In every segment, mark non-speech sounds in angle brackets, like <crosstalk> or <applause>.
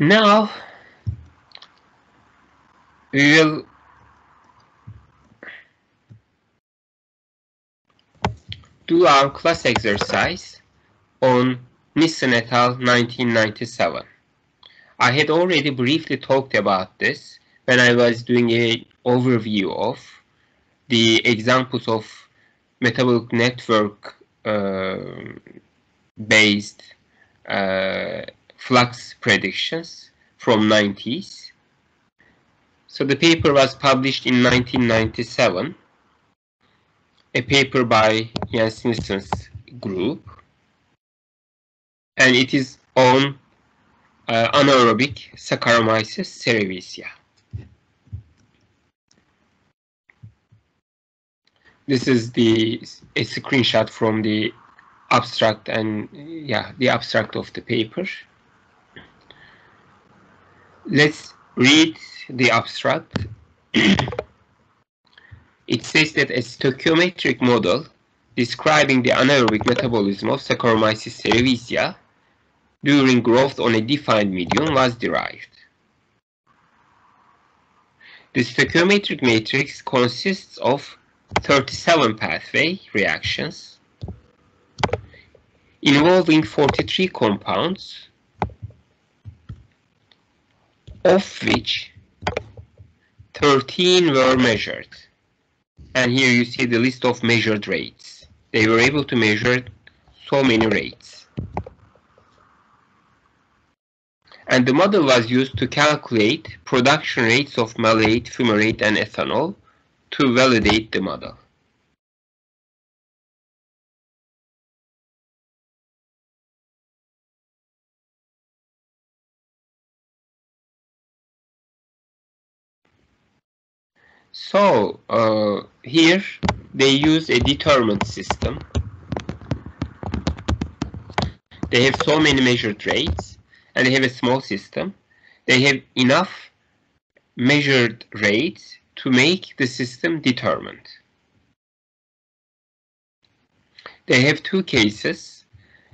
Now we will do our class exercise on Nissen et al. 1997. I had already briefly talked about this when I was doing an overview of the examples of metabolic network uh, based uh, flux predictions from 90s. So the paper was published in 1997, a paper by Jens Nielsen's group, and it is on uh, anaerobic Saccharomyces cerevisiae. This is the a screenshot from the abstract and yeah the abstract of the paper. Let's read the abstract. <clears throat> it says that a stoichiometric model describing the anaerobic metabolism of Saccharomyces cerevisiae during growth on a defined medium was derived. The stoichiometric matrix consists of 37 pathway reactions involving 43 compounds, of which 13 were measured. And here you see the list of measured rates. They were able to measure so many rates. and the model was used to calculate production rates of malate, fumarate, and ethanol to validate the model. So uh, here they use a determined system. They have so many measured rates and they have a small system, they have enough measured rates to make the system determined. They have two cases.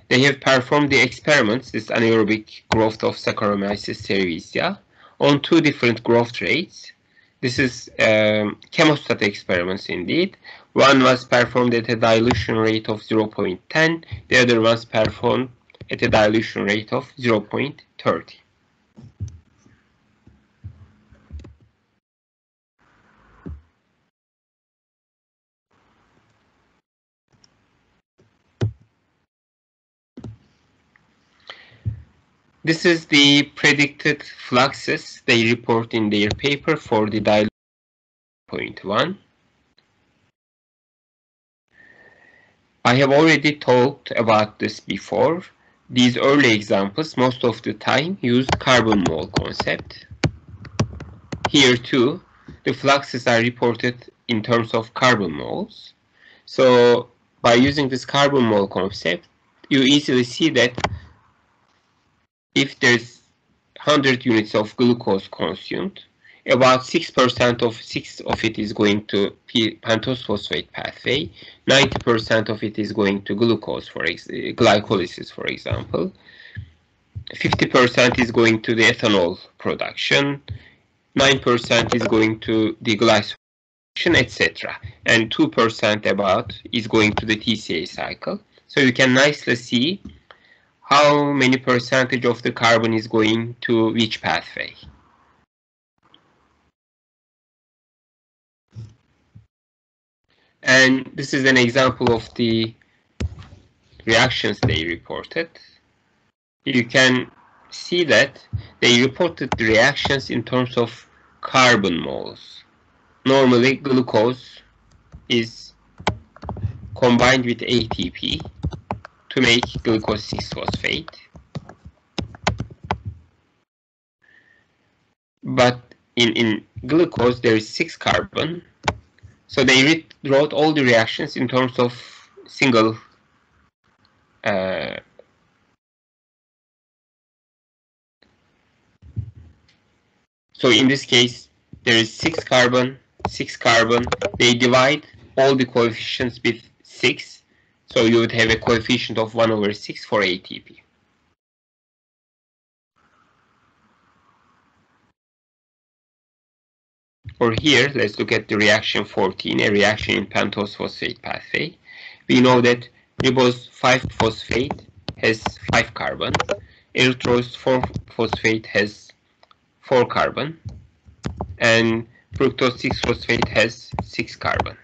They have performed the experiments, this anaerobic growth of Saccharomyces cerevisiae, on two different growth rates. This is um, chemostat experiments indeed. One was performed at a dilution rate of 0.10, the other was performed at a dilution rate of 0.30. This is the predicted fluxes they report in their paper for the dilution point one. I have already talked about this before. These early examples most of the time use carbon mole concept. Here too, the fluxes are reported in terms of carbon moles. So by using this carbon mole concept, you easily see that if there's 100 units of glucose consumed, about 6% of 6 of it is going to pentose phosphate pathway, 90% of it is going to glucose for glycolysis, for example. 50% is going to the ethanol production, 9% is going to the glycation, etc. And 2% about is going to the TCA cycle. So you can nicely see how many percentage of the carbon is going to which pathway. And this is an example of the reactions they reported. You can see that they reported the reactions in terms of carbon moles. Normally, glucose is combined with ATP to make glucose 6-phosphate. But in, in glucose, there is 6 carbon. So they wrote all the reactions in terms of single uh, so in this case there is six carbon six carbon. They divide all the coefficients with six so you would have a coefficient of 1 over 6 for ATP. Or here, let's look at the reaction 14, a reaction in pentose phosphate pathway. We know that ribose 5-phosphate has 5 carbon, erythrose 4-phosphate has 4 carbon, and fructose 6-phosphate has 6 carbon.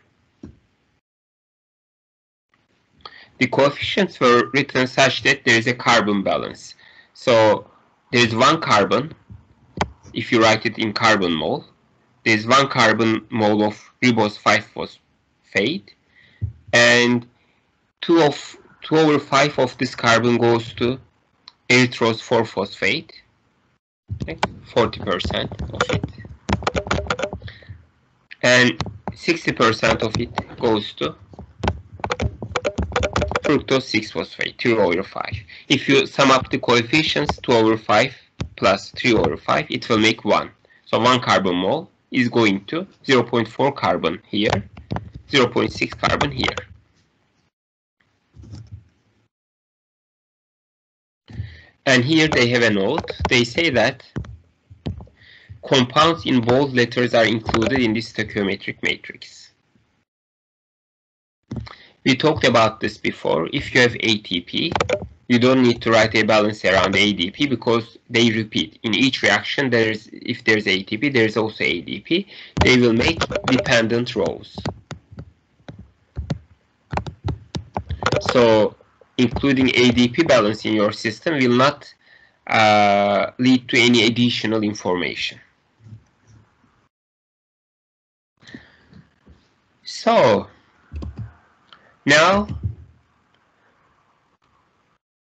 The coefficients were written such that there is a carbon balance. So there is one carbon, if you write it in carbon mole, there is one carbon mole of ribose 5-phosphate, and 2 of 2 over 5 of this carbon goes to erythrose 4-phosphate, 40% of it, and 60% of it goes to fructose 6-phosphate, 2 over 5. If you sum up the coefficients, 2 over 5 plus 3 over 5, it will make 1. So 1 carbon mole is going to 0.4 carbon here, 0.6 carbon here. And here they have a note. They say that compounds in bold letters are included in this stoichiometric matrix. We talked about this before. If you have ATP, you don't need to write a balance around ADP because they repeat. In each reaction, there's if there's ATP, there's also ADP. They will make dependent rows. So including ADP balance in your system will not uh, lead to any additional information. So now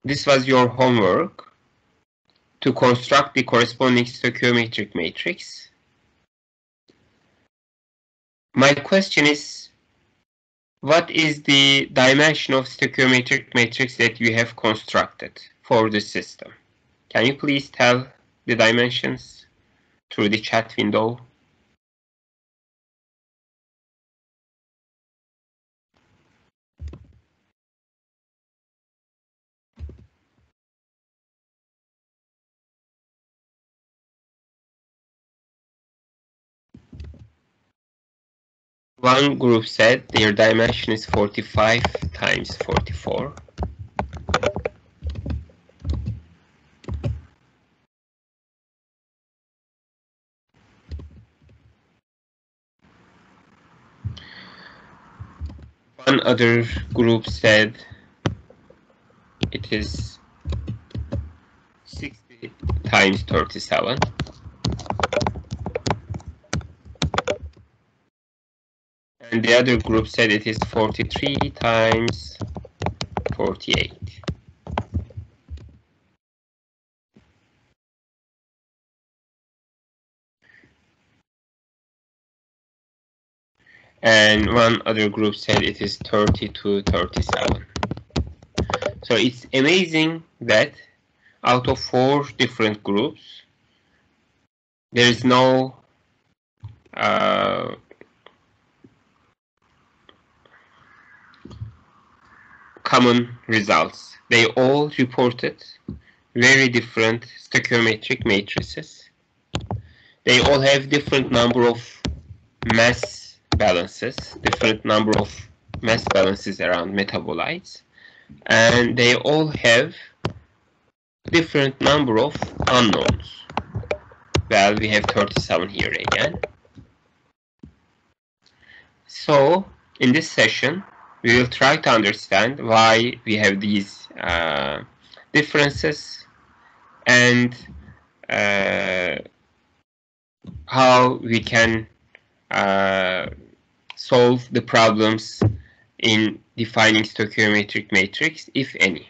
this was your homework to construct the corresponding stoichiometric matrix. My question is what is the dimension of stoichiometric matrix that you have constructed for the system? Can you please tell the dimensions through the chat window? One group said their dimension is 45 times 44. One other group said it is 60 times 37. And the other group said it is 43 times 48. And one other group said it is 30 to 37. So it's amazing that out of four different groups, there is no uh, common results. They all reported very different stoichiometric matrices. They all have different number of mass balances, different number of mass balances around metabolites, and they all have different number of unknowns. Well, we have 37 here again. So, in this session, we will try to understand why we have these uh, differences and uh, how we can uh, solve the problems in defining stoichiometric matrix, if any.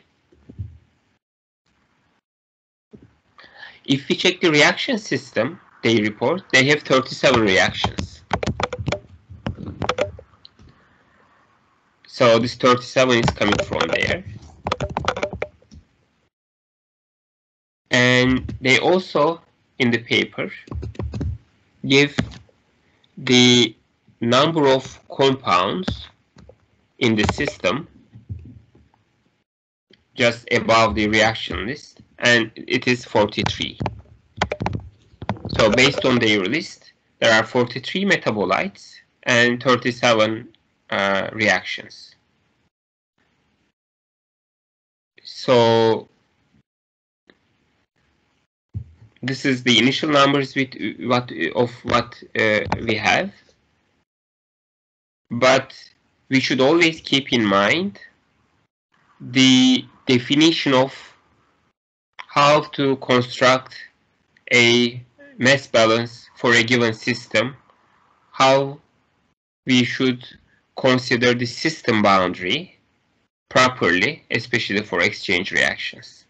If we check the reaction system they report, they have 37 reactions. So this 37 is coming from there. And they also, in the paper, give the number of compounds in the system just above the reaction list, and it is 43. So based on their list, there are 43 metabolites and 37 uh, reactions. So this is the initial numbers with what of what uh, we have but we should always keep in mind the definition of how to construct a mass balance for a given system, how we should consider the system boundary properly, especially for exchange reactions.